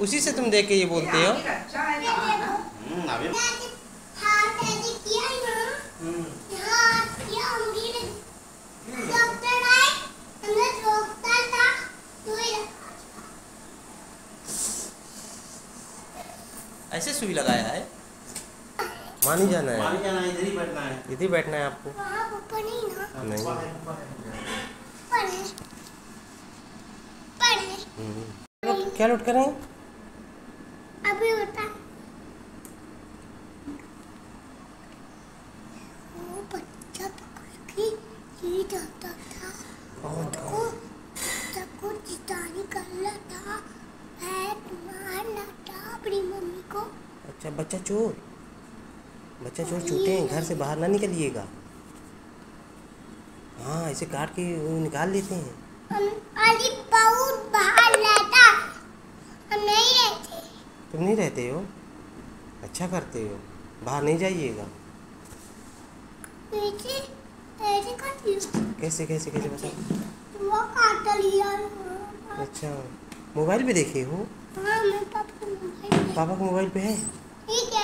उसी से तुम देख के ये बोलते हो। हम्म, ऐसे हम्म, तो सुई लगाया है। मानी जाना है। पानी जाना है, इधर ही बैठना है। इधर ही बैठना है आपको। वहाँ ऊपर नहीं ना हाँ, नहीं। ऊपर है, ऊपर है। पढ़े क्या लौट करें अभी बता वो बच्चा पकड़ के ये जाता था। को सबको चितानी कर रहा था बैट मारना था अपनी मम्मी को। अच्छा बच्चा चोर। बच्चा चोर छूटे हैं घर से बाहर ना निकलिएगा। हाँ ऐसे काट के निकाल लेते हैं हम अली बहुत बाहर रहता हम नहीं रहते तुम नहीं रहते हो? अच्छा करते हो। बाहर नहीं जाइएगा। कैसे कैसे कैसे बता वो काट लिया अच्छा मोबाइल पे देखे हो? हाँ पापा को मोबाइल पापा का मोबाइल पे है? ठीक है।